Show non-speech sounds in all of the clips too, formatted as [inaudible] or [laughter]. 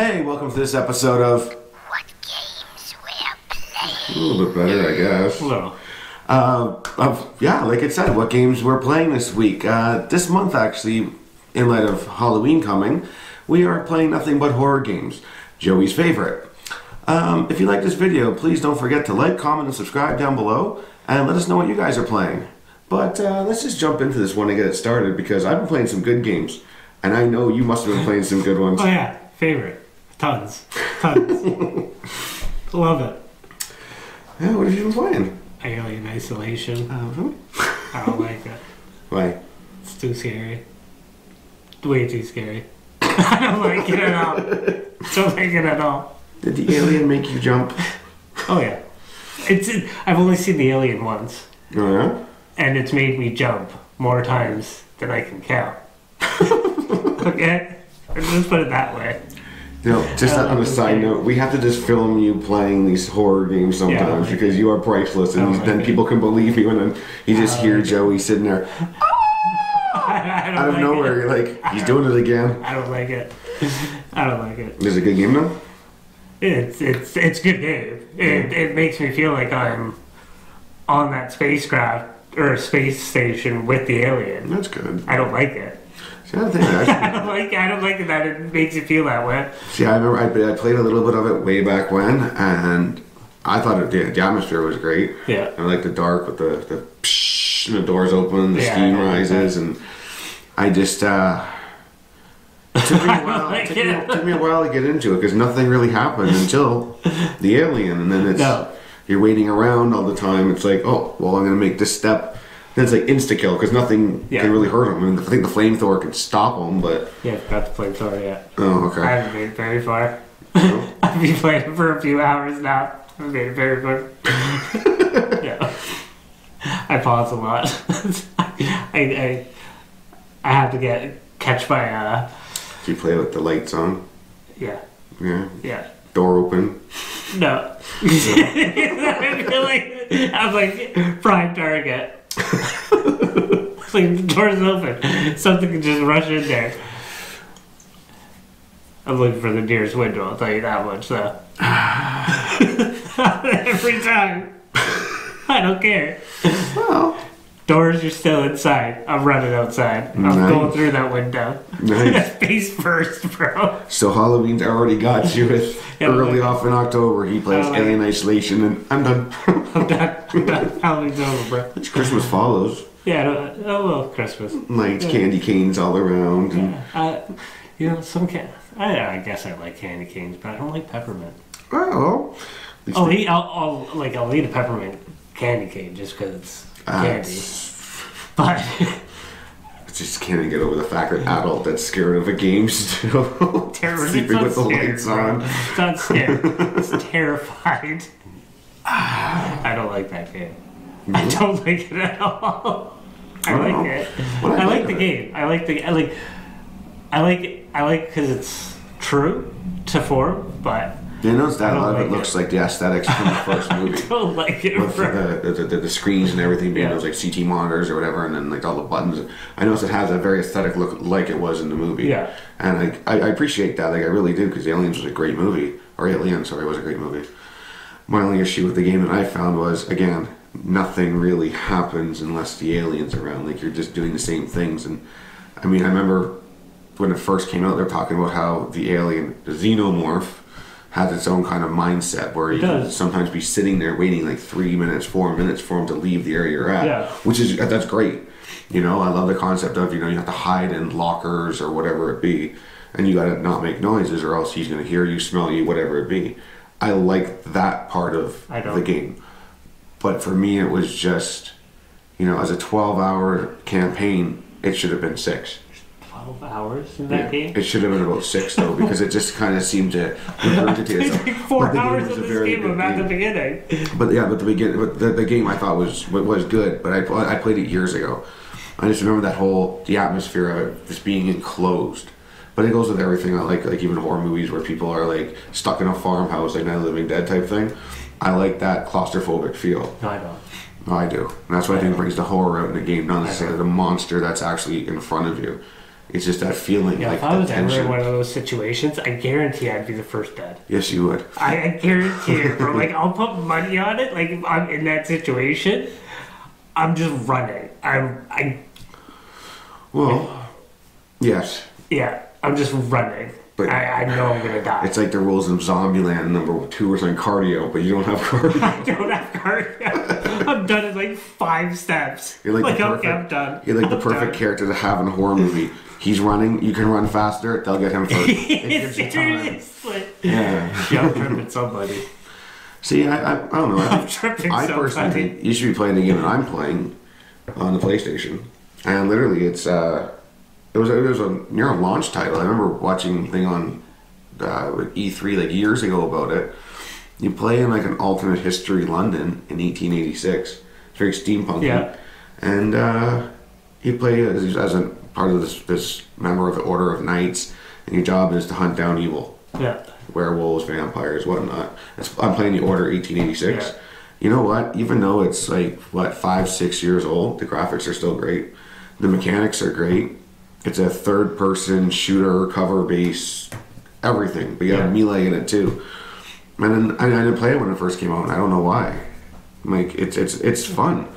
Hey, welcome to this episode of What games we're playing? a little bit better, I guess. Little. Uh, of yeah, like it said, what games we're playing this week. Uh, this month, actually, in light of Halloween coming, we are playing nothing but horror games. Joey's favorite. Um, if you like this video, please don't forget to like, comment, and subscribe down below, and let us know what you guys are playing. But uh, let's just jump into this one and get it started because I've been playing some good games, and I know you must have been playing some good ones. Oh yeah, favorite. Tons. Tons. Love it. Yeah, what have you been playing? Alien Isolation. Uh, I don't like it. why? It's too scary. Way too scary. [laughs] I don't like it at all. Don't like it at all. Did the alien make you jump? Oh yeah. It's. I've only seen the alien once, Oh yeah. and it's made me jump more times than I can count. [laughs] okay. Let's put it that way. You know, just I on a side note, we have to just film you playing these horror games sometimes Yeah, I like because you are priceless, and I these- like then it. people can believe you, and then you just I hear oh, like it. Joey sitting there I, [laughs] I don't out of like nowhere. It. Like, he's doing it again. I don't like it. I don't like it. Is it a good game though? It's it's it's good game. It it makes me feel like I'm on that spacecraft or space station with the alien. That's good. I don't like it. See, I think [laughs] don't like I don't like that it makes you feel that way. see, I remember I, I played a little bit of it way back when, and I thought it, the, the atmosphere was great. Yeah. I like the dark with the the psh, and the doors open, the Yeah, steam rises, and I just uh, [laughs] took me a while. like it took, me, took me a while to get into it because nothing really happened until the alien, and then it's No. you're waiting around all the time. It's like, oh, well, I'm gonna make this step. Then it's like insta kill because nothing Yeah. can really hurt him. I, mean, I think the flamethrower can stop him, but Yeah, got play Thor yet. oh, I okay. haven't made it very far. [laughs] I've been playing for a few hours now. I haven't made it very far. [laughs] yeah. I pause a lot. [laughs] I, I I have to get catch my uh Do you play with the lights on? yeah Yeah. yeah Door open. No. I I'm like prime target. [laughs] Like the door's open. Something can just rush in there. I'm looking for the nearest window, I'll tell you that much though. [sighs] [laughs] Every time. [laughs] I don't care. Well, Doors are still inside. I'm running outside. I'm Nice. going through that window. nice. [laughs] Face first, bro. So Halloween's already got you with [laughs] Yeah, early off in October. He plays I Alien Isolation, and I'm done. [laughs] I'm done. I'm done. Halloween's over, bro. It's Christmas follows. Yeah, I don't- oh well, Christmas. Lights, candy canes all around. And, Uh, you know, some can. I, I guess I like candy canes, but I don't like peppermint. oh, at I'll eat. I'll, like. I'll eat a peppermint candy cane just because it's candy. it's- [laughs] But I just can't get over the fact that adult that's scared of a game still terror. it's sleeping with the scared, lights bro. on. It's not scared. [laughs] it's terrified. [sighs] I don't like that game. I don't like it at all. I Oh. like it. What I I like like the it. game. I like the. I like. I like. I like because it's true to form, but Notice that I a don't lot of it like looks like the aesthetics from the first [laughs] movie. I don't like it. With the, the, the, the screens and everything being Yeah. those like CT monitors or whatever, and then like all the buttons. I notice it has a very aesthetic look like it was in the movie. Yeah. And I, I, I appreciate that. Like I really do because Aliens was a great movie. Or Alien, sorry, was a great movie. My only issue with the game that I found was again nothing really happens unless the aliens around. Like you're just doing the same things. And I mean, I remember when it first came out, they were talking about how the alien, the xenomorph, has its own kind of mindset where you can sometimes be sitting there waiting like three minutes, four minutes for him to leave the area you're at. Yeah. Which is that's great. You know, I love the concept of you know you have to hide in lockers or whatever it be, and you got to not make noises or else he's going to hear you, smell you, whatever it be. I like that part of the game, but for me it was just, you know, as a twelve-hour campaign, it should have been six. Twelve hours in that game. It should have been about six though, because it just kind of seemed to regurgitate It's itself. like four But the hours was of a this very game good about the beginning. But yeah, but the begin, but the, the game I thought was was good. But I I played it years ago. I just remember that whole the atmosphere of it just being enclosed. But it goes with everything I like, like even horror movies where people are like stuck in a farmhouse, like Night of the Living Dead type thing. I like that claustrophobic feel. No, I don't. I do. And that's what I think brings the horror out in the game, not necessarily the monster that's actually in front of you. It's just that feeling, Yeah, like if I was ever in one of those situations, I guarantee I'd be the first dead. Yes, you would. I, I guarantee it, bro. Like, I'll put money on it. Like, if I'm in that situation, I'm just running. I'm, I, Well, yes. yeah, I'm just running. But- I, I know I'm gonna die. It's like the rules of Zombieland number two or something cardio, but you don't have cardio. [laughs] I don't have cardio. I'm done in like five steps. You're like, the okay, perfect, I'm done. You're like I'm perfect done. character to have in a horror movie. He's running, you can run faster, they'll get him [laughs] first. It gives you time. Seriously. Yeah. Yeah, I'm tripping somebody. See, I, I, I don't know. I'm tripping I somebody. personally you should be playing the game that I'm playing on the PlayStation. And literally, it's uh, it was it was a near a launch title. I remember watching thing on uh, E3 like years ago about it. You play in like an alternate history London in 1886. It's very steampunky. Yeah. And uh, you play as, as a part of this this member of the Order of Knights, and your job is to hunt down evil Yeah. werewolves, vampires, whatnot. It's, I'm playing the Order 1886. Yeah. You know what? Even though it's like what five, six years old, the graphics are still great. The mechanics are great. It's a third-person shooter, cover base, everything. But you have melee in it too. And then I, I didn't play it when it first came out. and I don't know why. Like it's it's it's fun.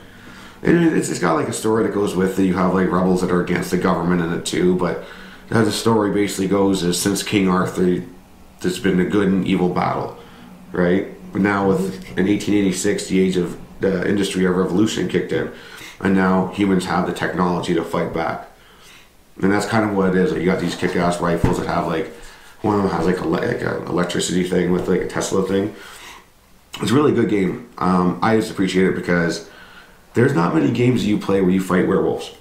And it's, it's got like a story that goes with it. You have like rebels that are against the government in it too. But the story basically goes is since King Arthur, there's been a good and evil battle, right? But now with mm-hmm. in 1886, the age of the industry of revolution kicked in, and now humans have the technology to fight back. And that's kind of what it is. Like you got these kick-ass rifles that have like one of them has like a like an electricity thing with like a Tesla thing. It's a really good game. Um, I just appreciate it because there's not many games you play where you fight werewolves.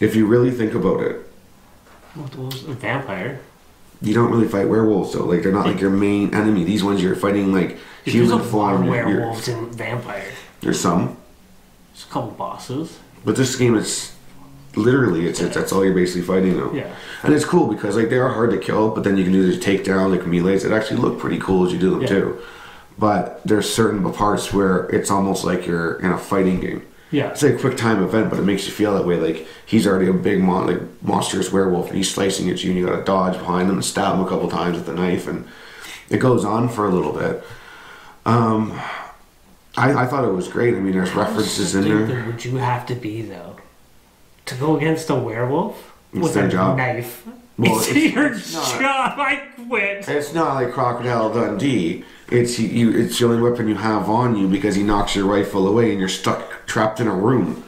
If you really think about it, a vampire? you don't really fight werewolves though. Like they're not like your main enemy. These ones you're fighting like There's human a lot form. you're- werewolves and vampire. There's some, There's a couple bosses. but this game it's literally it's, it's that's all you're basically fighting though. Yeah. And it's cool because like they are hard to kill, but then you can do the takedown like melees that actually look pretty cool as you do them Yeah. too. But there's certain parts where it's almost like you're in a fighting game. Yeah. It's like a quick time event, but it makes you feel that way. Like he's already a big mon- like monstrous werewolf, and he's slicing at you, and you got to dodge behind him and stab him a couple times with the knife, and it goes on for a little bit. Um, I, I thought it was great. I mean, there's references in there. would you have to be though to go against a werewolf It's with their a job. knife? Well, it's, it's- your it's not. job. I quit. It's not like Crocodile Dundee. It's you, you. It's the only weapon you have on you because he knocks your rifle away, and you're stuck trapped in a room.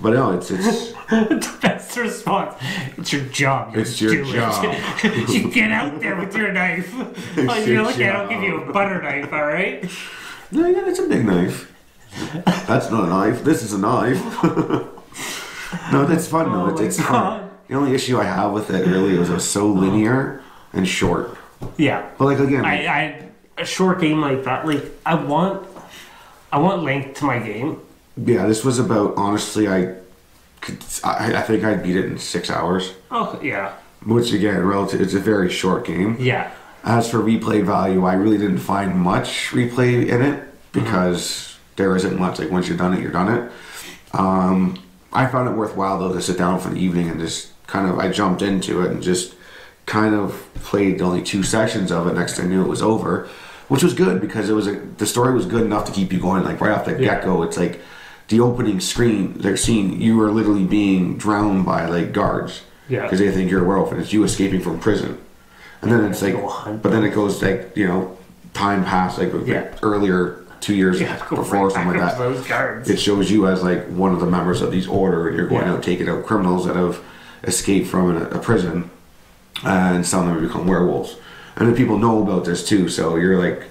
But no, it's it's [laughs] the best response. It's your job. You It's your do job. It. [laughs] you get out there with your knife. [laughs] oh, It's you're your lucky I don't give you a butter knife. All right. no, yeah, it's a big knife. That's not a knife. This is a knife. No, that's fun though. Oh it's it's fun. The only issue I have with it really is it was so linear and short. Yeah. But like again, I, I a short game like that. Like I want, I want length to my game. yeah, this was about honestly. I could. I, I think I'd beat it in six hours, Oh yeah, which again, relative. It's a very short game. yeah. As for replay value, I really didn't find much replay in it because there isn't much. Like once you're done it, you're done it. Um, I found it worthwhile though to sit down for the evening and just kind of I jumped into it and just kind of played only two sessions of it. Next thing I knew, it was over, which was good because it was a, the story was good enough to keep you going. Like right off the Yeah. get go, it's like the opening screen. They're seeing you are literally being drowned by like guards Yeah. because they think you're a werewolf and it's you escaping from prison. And then it's like, but then it goes like you know, time passed like, like Yeah. earlier two years Yeah, before or right something like that it shows you as like one of the members of these order and you're going Yeah. out taking out criminals that have escaped from a, a prison and some of them become werewolves. And then people know about this too so you're like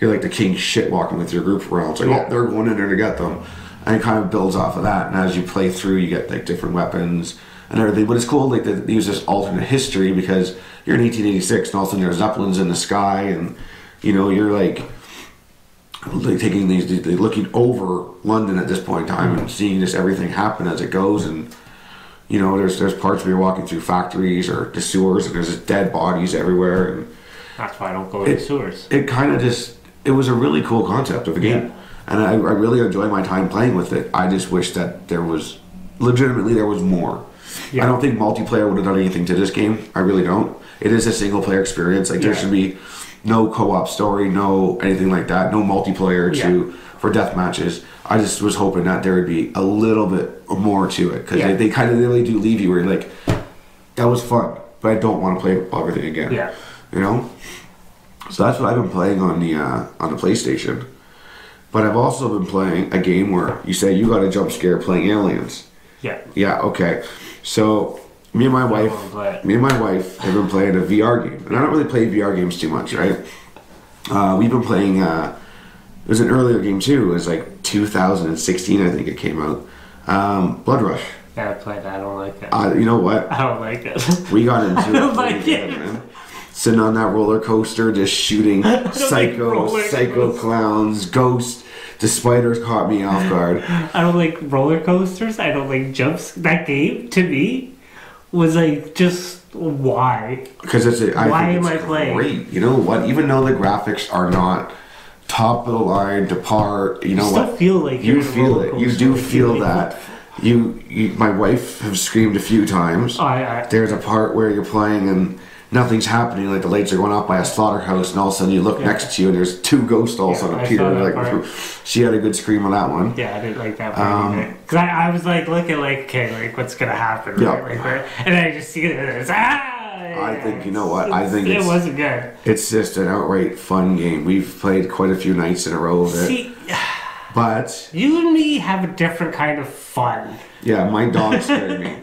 you're like the king shit walking with your group around. It's like oh, Yeah. oh they're going in there to get them. And it kind of builds off of that. And as you play through you get like different weapons and everything. But it's cool like they use this alternate history because you're in 1886 and all of a sudden there's zeppelins in the sky and you know you're like taking these, they're looking over London at this point in time and seeing just everything happen as it goes and you know there's there's parts where you're walking through factories or the sewers and there's just dead bodies everywhere and That's why I don't go in It- the sewers. it kind of just it was a really cool concept of a game Yeah. and I, I really enjoy my time playing with it I just wish that there was legitimately there was more I don't think multiplayer would have done anything to this game. I really don't. It is a single player experience. Like there should be no co-op story, no anything like that, no multiplayer to for death matches. I just was hoping that there would be a little bit more to it because Yeah. they, they kind of really do leave you where you're like, that was fun, but I don't want to play everything again. Yeah. You know. So that's what I've been playing on the uh, on the PlayStation. But I've also been playing a game where you say you got a jump scare playing Aliens. Yeah. Yeah, okay. So me and my wife, me and my wife have been playing a VR game, and I don't really play VR games too much, right? Uh, we've been playing. Uh, it was an earlier game too. It was like 2016, I think it came out. Um, Blood Rush. Yeah, I played that. I don't like it. Uh, you know what? I don't like it. We got into [laughs] it. don't pretty like it. man. Sitting on that roller coaster, just shooting [laughs] psycho, roller psycho coasters. clowns, ghosts. The spiders caught me off guard. [laughs] I don't like roller coasters. I don't like jumps. That game to me was like just why. Because it's a, I Why think am it's I playing? Great. You know what? Even though the graphics are not top of the line to par, you know You still what? feel like you feel it. You do feel that. You, you, my wife have screamed a few times. I, I, There's a part where you're playing and nothing's happening. Like the lights are going off by a slaughterhouse, and all of a sudden you look Yeah. next to you and there's two ghosts all of a sudden appear. Like part. she had a good scream on that one. yeah, I didn't like that part Um, either. Because I, I was like looking like, okay, like what's gonna happen, Yeah. right? Like, right? And then I just see it and it's ah. I think, you know what, I think it wasn't good. It's just an outright fun game. We've played quite a few nights in a row of it, See, but you and me have a different kind of fun. Yeah, my dog scared me. [laughs]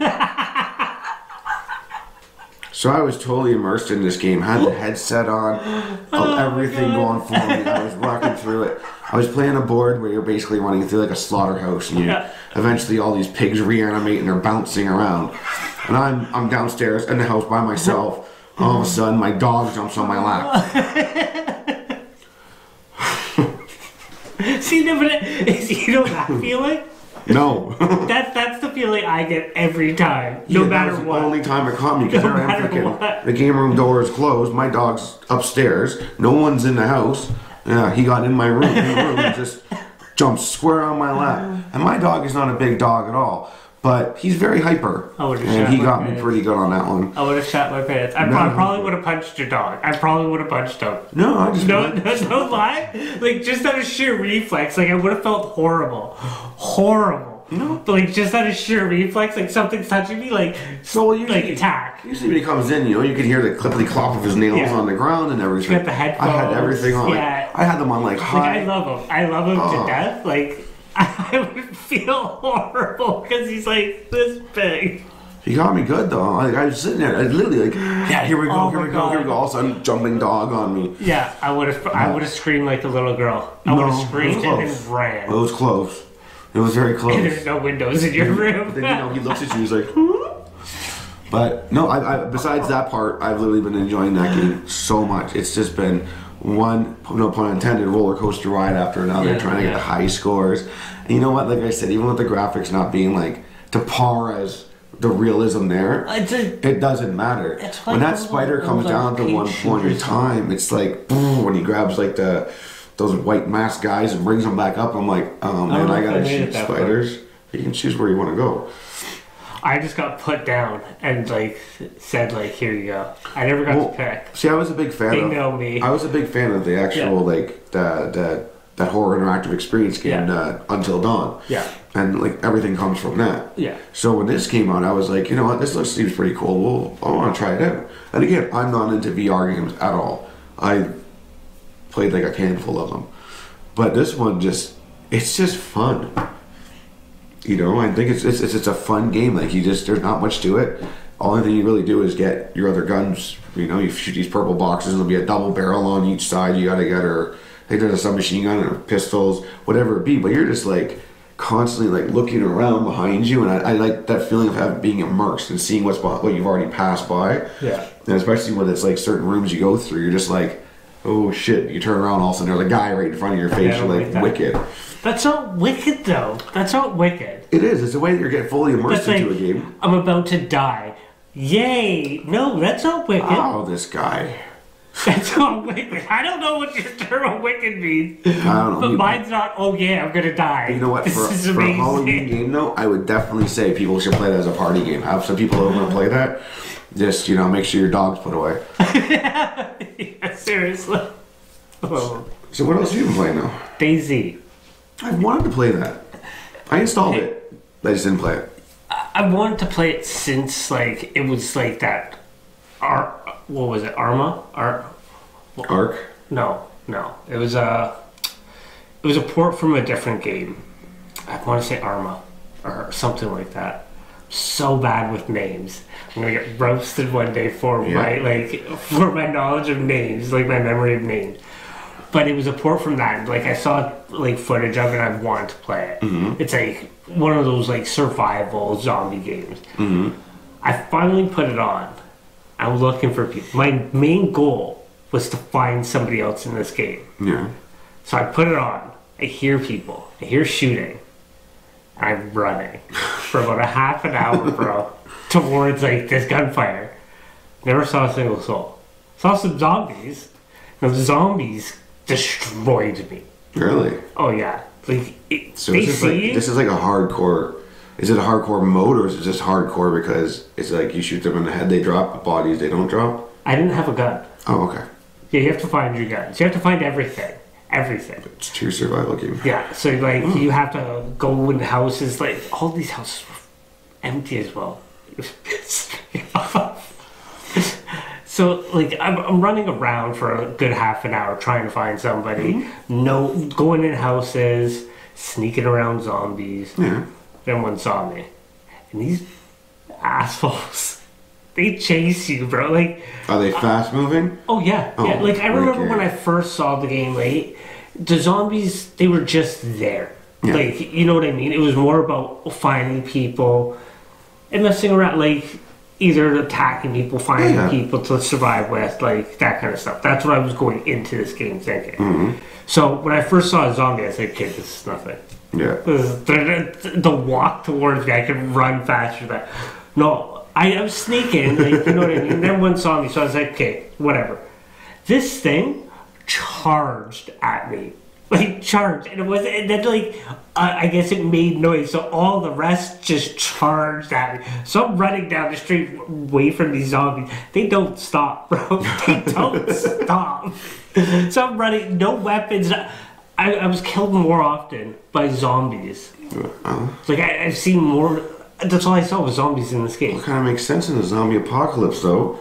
So I was totally immersed in this game. Had the headset on, [gasps] Oh everything going for me. I was walking through it. I was playing a board where you're basically running through like a slaughterhouse, and you Yeah. eventually all these pigs reanimate and they're bouncing around. And I'm I'm downstairs in the house by myself. All of a sudden, my dog jumps on my lap. [laughs] See, no, but it, [laughs] you know that feeling? No, [laughs] That's that's the feeling I get every time, no Yeah, that matter was the what. only time it caught me because No there I am matter thinking what. the game room door is closed. My dog's upstairs. No one's in the house. Yeah, he got in my room. In the room and just jumped square on my lap. And my dog is not a big dog at all, but he's very hyper. I would've and shot he my got me pants. pretty good on that one. I would have shot my pants. I, No. probably would have punched your dog. I probably would have punched him. No, I just No, no, no lie. Like just out of sheer reflex, like I would have felt horrible, horrible. No, but like just out of sheer reflex, like something's touching me, like So you like attack. Usually when he comes in, you know, you could hear the clippity clop of his nails Yeah. on the ground and everything. Got the I had headphones, everything on. like- yeah. I had them on like Like high. I love him. I love him Oh. to uh-huh. death. Like [laughs] I would feel horrible because he's like this big. He got me good though. Like I was sitting there, I literally like, yeah, here we go, Oh here we go, here we go. All of a sudden, jumping dog on me. Yeah, I would have. I would have screamed like a little girl. I No, would have screamed and then ran. It was close. It was very close. And there's no windows in your room. then you know he looks at you, he's like, [laughs] "Hmm?" but no. I, I besides that part, I've literally been enjoying that game so much. It's just been one, no pun intended, roller coaster ride after another, Yeah, trying to get the high scores. And you know what? Like I said, even with the graphics not being like to par as the realism there, It's a- it doesn't matter. It's when that spider comes down to one point in time, it's like boom, when he grabs like the those white masked guys and brings them back up. I'm like, oh man, I, gotta I it shoot spiders. You can choose where you want to go. I just got put down and like said like here you go. I never got Well, to pick. See, I was a big fan They of. know me. I was a big fan of the actual Yeah. like the the that horror interactive experience game Yeah. uh, Until Dawn. Yeah. And like everything comes from that. Yeah. So when this came out, I was like, you know what, this looks seems pretty cool. Well, I want to try it out. And again, I'm not into VR games at all. I played like a handful of them, but this one just it's just fun. You know, I think it's it's it's, it's a fun game. Like you just there's not much to it. Only thing you really do is get your other guns. You know, you shoot these purple boxes. There'll be a double barrel on each side. You gotta get her. I think there's a submachine gun or pistols, whatever it be. But you're just like constantly like looking around behind you, and I, I like that feeling of having, being immersed and seeing what's behind, what you've already passed by. Yeah. And especially when it's like certain rooms you go through, you're just like, oh shit! You turn around, all of a sudden there's a guy right in front of your face. Yeah, you're like like wicked. That's not wicked though. That's not wicked. It is. It's a way that you're getting fully immersed That's like into a game. I'm about to die. Yay! No, that's not wicked. Oh, this guy. [laughs] That's all wicked. I don't know what your term wicked means, I don't know. but You- mine's not. Oh yeah, I'm gonna die. You know what? This For, is for a. Halloween game, though, I would definitely say people should play that as a party game. Have some people over and play that. Just you know, make sure your dog's put away. [laughs] yeah, seriously. Oh, So what else have you been playing now? DayZ. I've wanted to play that. I installed it. I just didn't play it. I wanted to play it since like it was like that. Ar- what was it? Arma? Ar- Ark. No, no. It was a. It was a port from a different game. I want to say Arma or something like that. So bad with names. I'm gonna get roasted one day for Yeah. my like for my knowledge of names, like my memory of names. But it was a port from that. Like I saw like footage of it. I wanted to play it. Mm-hmm. It's like one of those like survival zombie games. Mm-hmm. I finally put it on. I'm looking for people. My main goal was to find somebody else in this game. Yeah. So I put it on. I hear people. I hear shooting. I'm running for about a half an hour, bro, [laughs] towards like this gunfire. Never saw a single soul. Saw some zombies. The zombies destroyed me. Really? Oh yeah, like it, So they this is see like this is like a hardcore. Is it a hardcore mode or is it just hardcore because it's like you shoot them in the head, they drop, but bodies they don't drop? I didn't have a gun. Oh, okay. Yeah, you have to find your guns. You have to find everything. Everything. It's true survival game. Yeah, so like Hmm. you have to go in houses, like all these houses were empty as well. [laughs] so like I'm, I'm running around for a good half an hour trying to find somebody. Hmm. No, going in houses, sneaking around zombies. Yeah. Then one saw me, and these assholes, they chase you, bro. Like Are they fast moving? Oh yeah, Oh, yeah. Like I remember okay. when I first saw the game, late, the zombies, they were just there. Yeah. Like you know what I mean? It was more about finding people and messing around, like either attacking people, finding Yeah. people to survive with, like that kind of stuff. That's what I was going into this game thinking. Mm-hmm. So when I first saw a zombie, I said, "Okay, this is nothing." Yeah. the, the, the walk towards me, I could run faster than No, I, I was sneaking, like, you know what I mean? Then one saw me, so I was like, okay, whatever. This thing charged at me. [laughs] Like, charged. And it was, and then, like, I I guess it made noise, so all the rest just charged at me. So I'm running down the street away from these zombies. They don't stop, [laughs] bro. They don't stop. So I'm running, no weapons. I, I was killed more often by zombies. Oh. Like I, I've seen more. That's all I saw was zombies in this game. What Kind of makes sense in a zombie apocalypse, though.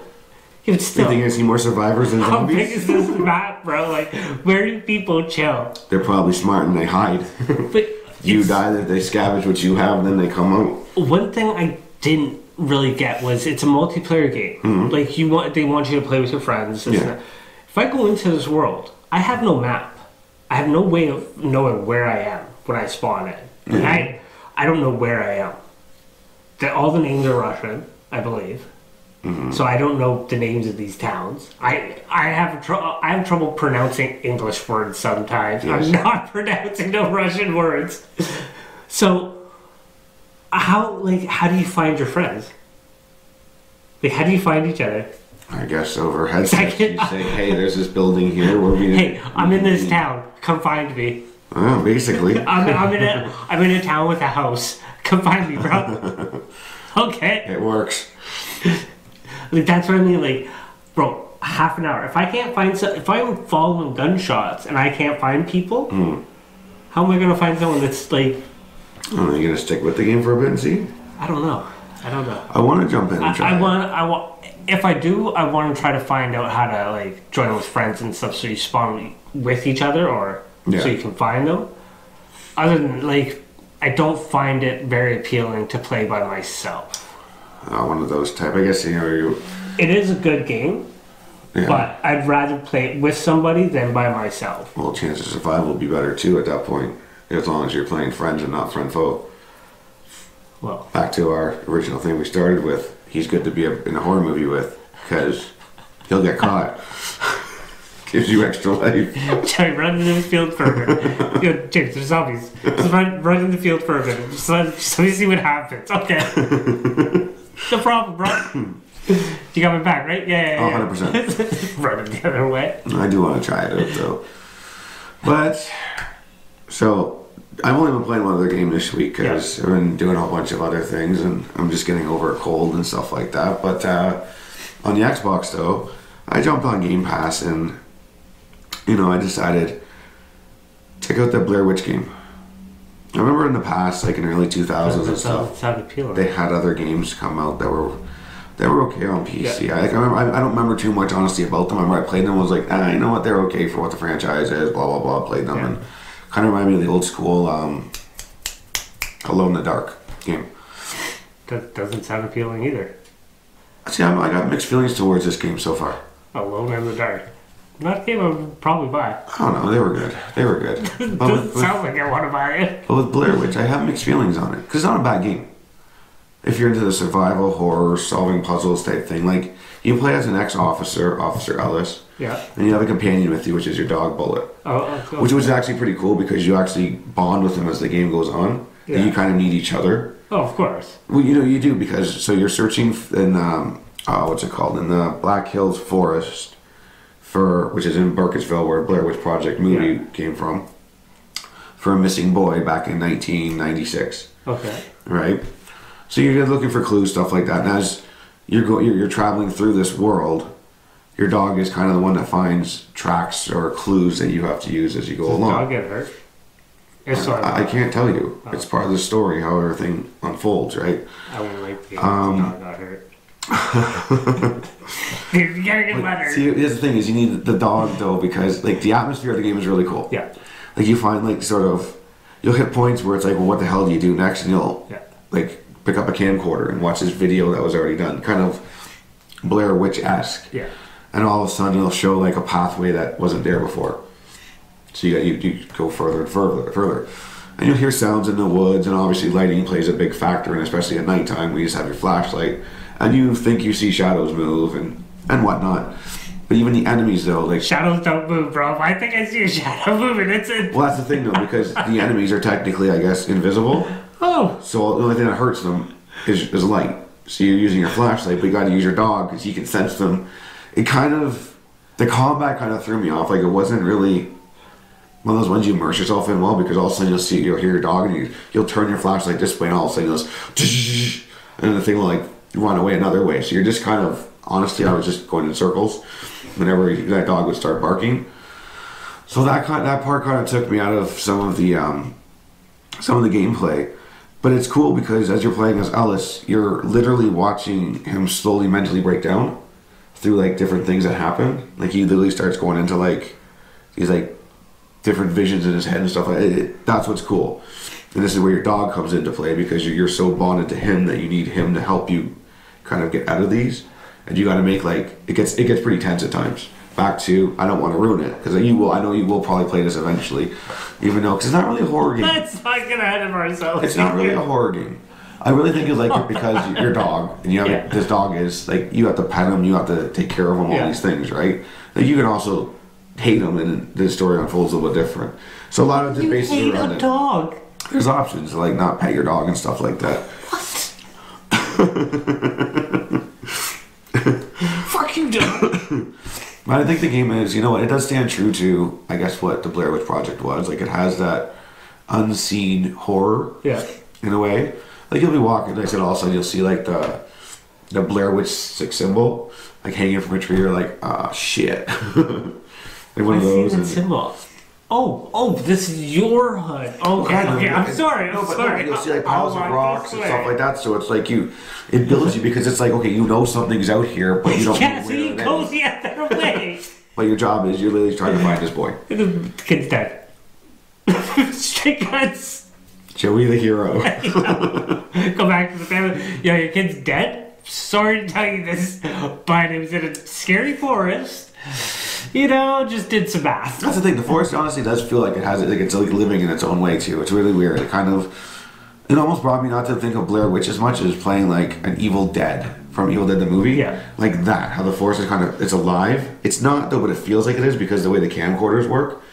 Yeah, but You still, think I see more survivors than how big zombies? is this map, bro? Like, where do people chill? They're probably smart and they hide. [laughs] But you die, that they scavenge what you have, then they come out. One thing I didn't really get was it's a multiplayer game. Mm-hmm. Like you want, they want you to play with your friends. Yeah. If I go into this world, I have no map. I have no way of knowing where I am when I spawn in. Like, I, I don't know where I am. The, all the names are Russian, I believe. Mm-hmm. So I don't know the names of these towns. I I have tr- I have trouble pronouncing English words sometimes. Yes. I'm not [laughs] pronouncing the Russian words. So how like how do you find your friends? Like how do you find each other? I guess over headsets, you say, "Hey, there's this building here where we." [laughs] Hey, I'm in this town. Come find me. Oh, basically. [laughs] I'm, I'm in a I'm in a town with a house. Come find me, bro. [laughs] okay. It works. Like that's what I mean. Like, bro, half an hour. If I can't find some, if I'm following gunshots and I can't find people, hmm. how am I gonna find someone that's like, Oh, you gonna stick with the game for a bit and see? I don't know. I don't know. I want to jump in and I, try. I want. I want. If I do, I want to try to find out how to like join with friends and stuff, so you spawn with each other, or Yeah. so you can find them. Other than like, I don't find it very appealing to play by myself. Uh, one of those type. I guess you know you. It is a good game, Yeah. but I'd rather play it with somebody than by myself. well, chance of survival will be better too at that point, as long as you're playing friends and not friend foe. Well, Back to our original thing we started with. He's good to be a, in a horror movie with because he'll get caught. [laughs] Gives you extra life. [laughs] Jerry, run into the field further. [laughs] Yo, James, there's zombies. Just run, run in the field further. Just let, just let me see what happens. Okay. [laughs] no problem, bro. You coming back, right? Yeah, yeah, yeah. Oh, 100%. Running the other way. I do want to try it out though. But so I've only been playing one other game this week because I've been doing a whole bunch of other things and I'm just getting over a cold and stuff like that. But uh, on the Xbox though, I jumped on Game Pass and you know I decided check out that Blair Witch game. I remember in the past, like in early 2000s and stuff, sounds, sounded appealing. they had other games come out that were they were okay on PC. I, like, I, remember, I, I don't remember too much honestly about them. I remember I played them and was like, ah, you know what, they're okay for what the franchise is. Blah blah blah. Played them Yeah. and kind of remind me of the old school um, Alone in the Dark game. That doesn't sound appealing either. See, I'm, I got mixed feelings towards this game so far. Alone in the dark. A game I would probably buy. I don't know, they were good. They were good. [laughs] But Doesn't with, with, sound like I want to buy it. but with Blair Witch, I have mixed feelings on it because it's not a bad game. If you're into the survival, horror, solving puzzles type thing, like you play as an ex-officer, Officer Ellis. Yeah. And you have a companion with you, which is your dog Bullet, oh. which was actually pretty cool because you actually bond with him as the game goes on. Yeah. And you kind of need each other. oh, of course. Well, you know you do because so you're searching in um, uh, what's it called in the Black Hills Forest for which is in Burkittsville where Blair Witch Project movie Yeah. came from for a missing boy back in 1996 Okay. right? So you're looking for clues, stuff like that. And as you're going, you're, you're traveling through this world, your dog is kind of the one that finds tracks or clues that you have to use as you go Does the dog get hurt? I, I can't tell you. It's part of the story how everything unfolds, right? I wouldn't like the Um, dog got hurt. You gotta get better. See, here's the thing: is you need the dog though because like the atmosphere of the game is really cool. Yeah. Like you find like sort of you'll hit points where it's like, well, what the hell do you do next? And you'll Yeah. like pick up a camcorder and watch this video that was already done, kind of Blair Witch esque. Yeah. and all of a sudden it'll show like a pathway that wasn't there before. So you you, you go further and further and further, and you'll hear sounds in the woods, and obviously lighting plays a big factor, and especially at nighttime when you just have your flashlight, and you think you see shadows move and and whatnot. But even the enemies though, like Shadows don't move, bro. I think I see a shadow [laughs] moving, it's a. well, that's the thing though, because the [laughs] enemies are technically, I guess, invisible. Oh! So the only thing that hurts them is, is light. So you're using your flashlight, but you got to use your dog because you can sense them. It kind of the combat kind of threw me off. Like it wasn't really one of those ones you immerse yourself in well because all of a sudden you'll see you'll hear your dog and you, you'll turn your flashlight this way and all of a sudden it goes [laughs] and the thing will like run away another way. So you're just kind of honestly, I was just going in circles whenever that dog would start barking. So that kind that part kind of took me out of some of the um, some of the gameplay. But it's cool because as you're playing as Ellis, you're literally watching him slowly mentally break down through like different things that happen. Like he literally starts going into like these like different visions in his head and stuff. It, that's what's cool. And this is where your dog comes into play because you're, you're so bonded to him that you need him to help you kind of get out of these. And you got to make like it gets it gets pretty tense at times. Back to I don't want to ruin it because you will. I know you will probably play this eventually, even though because it's not really a horror game. Let's not get ahead of ourselves. It's not really a horror game. I really think you like it [laughs] because your dog and you have Yeah. this dog is like you have to pet him, you have to take care of him, all Yeah. these things, right? Like you can also hate him, and the story unfolds a little bit different. So a lot of the You bases hate around a it. dog. There's options like not pet your dog and stuff like that. Fuck you, dog. [coughs] But I think the game is, you know what, it does stand true to, I guess, what the Blair Witch Project was. Like it has that unseen horror yeah. in a way. Like you'll be walking, like I said, all of a sudden you'll see like the the Blair Witch six symbol like hanging from a tree. You're like, ah, shit. [laughs] like one I of see those. that symbol. Oh, oh, this is your HUD. Okay, Yeah, okay, no, I'm it- sorry, I'm no, but no, sorry. you'll see like piles of oh, rocks and stuff like that. So it's like you, it builds you because it's like okay, you know something's out here, but you don't Yeah, know so you go the other way. But your job is you're literally trying to find this boy, [laughs] the kid's dead. [laughs] Straight cuts. Joey the hero. [laughs] Go back to the family. Yeah, your kid's dead. Sorry to tell you this, but it was in a scary forest. You know, just did some math. That's the thing. The forest honestly does feel like it has it. like it's like living in its own way too. It's really weird. It kind of it almost brought me not to think of Blair Witch as much as playing like an Evil Dead from Evil Dead the movie. Yeah. Like that. How the forest is kind of it's alive. It's not though, but it feels like it is because the way the camcorders work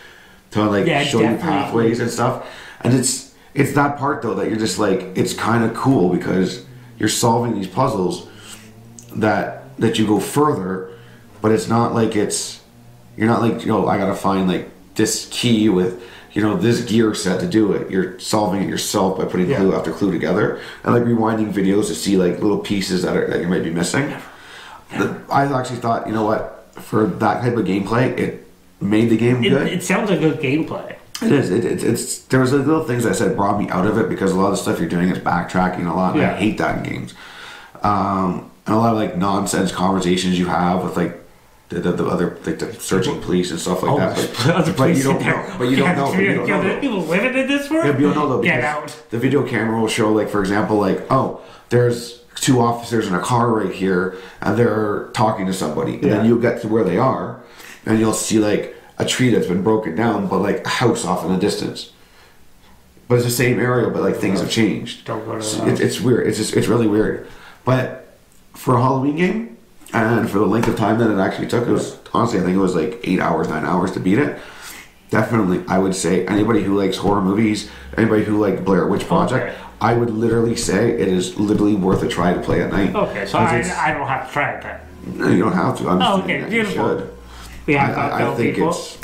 to like Yeah, show you pathways and stuff. And it's it's that part though that you're just like it's kind of cool because you're solving these puzzles that that you go further, but it's not like it's you're not like you know I gotta find like this key with you know this gear set to do it. You're solving it yourself by putting Yeah. clue after clue together and like rewinding videos to see like little pieces that are that you might be missing. The- I actually thought you know what for that type of gameplay it made the game It, good. it sounds like good gameplay. It is. It, it, it's there was like little things that I said brought me out of it because a lot of the stuff you're doing is backtracking a lot. And I hate that in games. Um, and a lot of like nonsense conversations you have with like the, the, the other like the searching police and stuff like Oh, that. [laughs] other But, but you don't know. But you don't [laughs] know. You don't yeah, know. people living in this world. Yeah, you don't know though. Get out. The video camera will show, like, for example, like, oh, there's two officers in a car right here, and they're talking to somebody, and then you'll get to where they are, and you'll see like a tree that's been broken down, but like a house off in the distance. But it's the same area, but like things have changed. Don't go to So it, it's weird. It's just it's really weird. But for a Halloween game, and for the length of time that it actually took, it was honestly I think it was like eight hours, nine hours to beat it. Definitely, I would say anybody who likes horror movies, anybody who liked Blair Witch Project, Okay. I would literally say it is literally worth a try to play at night. Okay, so I, I don't have to try it then. no, you don't have to. I'm just Oh, okay, that you beautiful. should. We I, have I, I think people. it's.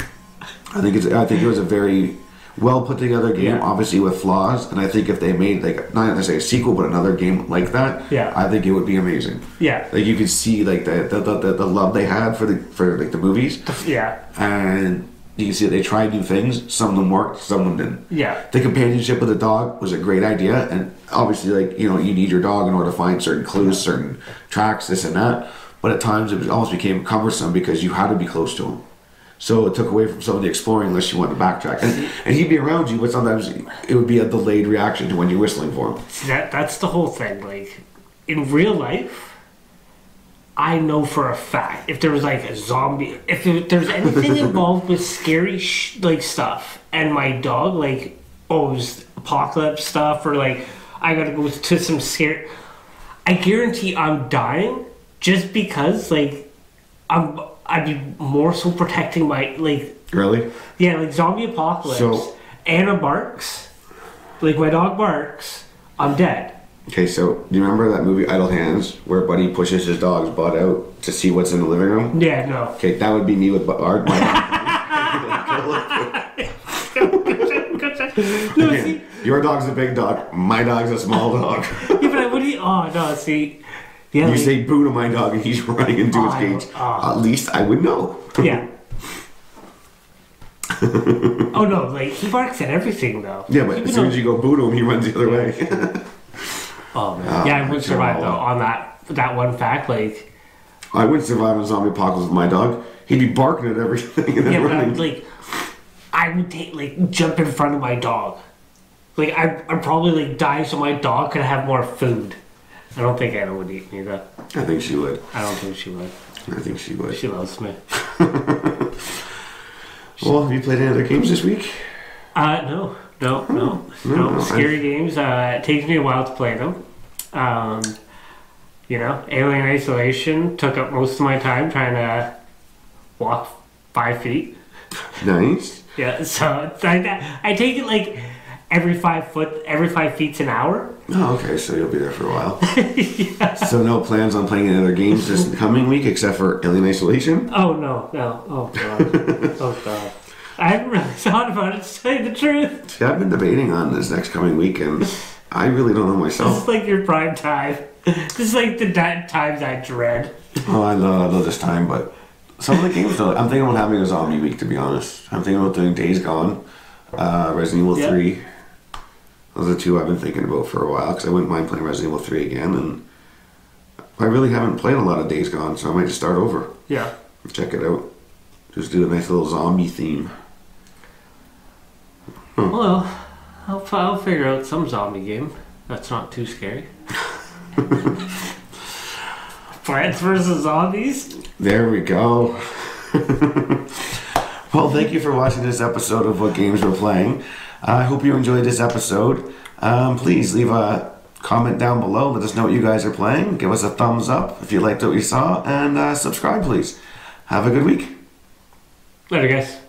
I think it's. I think it was a very well put together game, Yeah. obviously with flaws, and I think if they made like not necessarily a sequel, but another game like that, Yeah. I think it would be amazing. Yeah, Like you could see like the the, the, the, love they had for the for like the movies, yeah, and you can see that they tried new things. Some of them worked, some of them didn't. yeah. The companionship with the dog was a great idea, and obviously, like you know, you need your dog in order to find certain clues, certain tracks, this and that. But at times, it was- almost became cumbersome because you had to be close to him. So it took away from some of the exploring unless you wanted to backtrack. And, and he'd be around you, but sometimes it would be a delayed reaction to when you're whistling for him. See, that that's the whole thing. Like in real life, I know for a fact if there was like a zombie, if there- there's anything [laughs] involved with scary sh- like stuff, and my dog like oh apocalypse stuff or like I gotta go to some scary, I guarantee I'm dying just because like I'm I'd be more so protecting my like Really? yeah, like zombie apocalypse. So- Anna barks, like my dog barks. I'm dead. Okay, so do you remember that movie Idle Hands where Buddy pushes his dog's butt out to see what's in the living room? Yeah, no. Okay, that would be me with. My [laughs] [laughs] no, see, Your dog's a big dog. My dog's a small dog. yeah, but I wouldn't. Oh no, see, yeah, You like- say boo to my dog and he's [laughs] running into Oh, his I cage. oh. At least I would know. [laughs] yeah. oh no, like he barks at everything though. Yeah, but Even as soon though- as you go boo to him, he runs the other way. [laughs] oh man, yeah, I would survive though on that that one fact. Like, I wouldn't survive a zombie apocalypse with my dog. He'd be barking at everything and then yeah, but I would like, I would take like jump in front of my dog. Like I, I'd probably like die so my dog could have more food. I don't think Anna would eat me though. I think she would. I don't think she would. I think she would. She loves me. [laughs] Well, have you played any other games this week? Uh, no, no, no, No, no. I- Scary games. Uh, it takes me a while to play them. Um, you know, Alien Isolation took up most of my time trying to walk five feet. Nice. Yeah, so it's like that. I take it like every five foot, every five feet's an hour. Oh, okay, so you'll be there for a while. [laughs] So no plans on playing any other games this [laughs] coming week except for Alien Isolation? Oh no, no, oh god, oh god. I haven't really [laughs] thought about it to tell you the truth. See, I've been debating on this next coming week and I really don't know myself. This is like your prime time. This is like the di- times I dread. Oh, I love, I love this time, but some of the games though, I'm thinking about having a zombie week to be honest. I'm thinking about doing Days Gone, uh, Resident Evil Yeah. 3. Those are two I've been thinking about for a while because I wouldn't mind playing Resident Evil 3 again and I really haven't played a lot of Days Gone, so I might just start over. Yeah. Check it out. Just do a nice little zombie theme. Well, I'll, I'll figure out some zombie game that's not too scary. [laughs] Plants versus zombies? There we go. [laughs] well, thank you for watching this episode of What Games We're Playing. I hope you enjoyed this episode. Um, please leave a comment down below. Let us know what you guys are playing. Give us a thumbs up if you liked what you saw. And uh, subscribe, please. Have a good week. Later, guys.